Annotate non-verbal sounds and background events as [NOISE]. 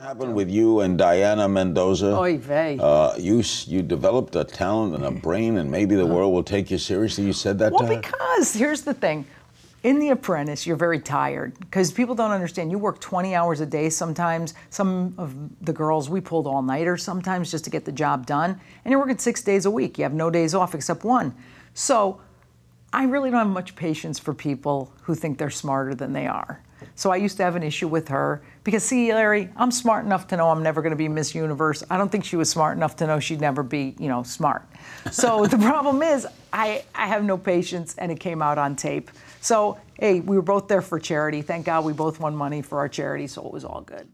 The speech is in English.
happened with you and Dayana Mendoza? Oy vey. Uh, you you developed a talent and a brain, and maybe the world will take you seriously. You said that Well, her. because here's the thing. In The Apprentice, you're very tired because people don't understand. You work 20 hours a day sometimes. Some of the girls, we pulled all nighters sometimes just to get the job done. And you're working six days a week. You have no days off except one. So I really don't have much patience for people who think they're smarter than they are. So I used to have an issue with her because, see, Larry, I'm smart enough to know I'm never going to be Miss Universe. I don't think she was smart enough to know she'd never be, you know, smart. So [LAUGHS] the problem is, I, I have no patience, and it came out on tape. So, hey, we were both there for charity. Thank God we both won money for our charity, so it was all good.